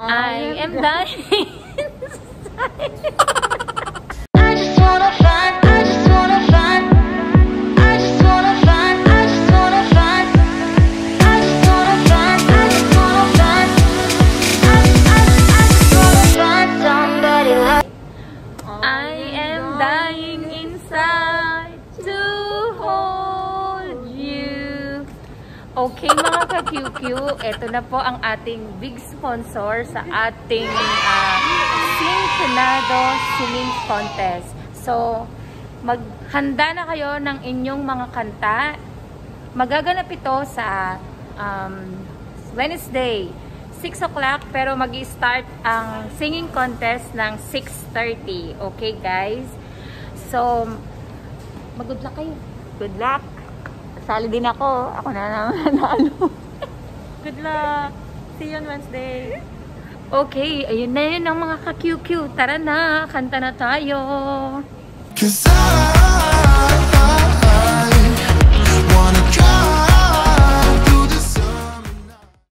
I am dying. Okay mga ka-QQ, ito na po ang ating big sponsor sa ating uh, Sintonado Singing Contest. So, maghanda na kayo ng inyong mga kanta. Magaganap ito sa um, Wednesday, 6 o'clock, pero mag start ang singing contest ng 6.30. Okay, guys? So, mag-good luck kayo. Good luck. Sali din ako. Ako na naman nanalo. Good luck. See you on Wednesday. Okay, ayun na yun ang mga ka-QQ. Tara na, kanta na tayo. Cause I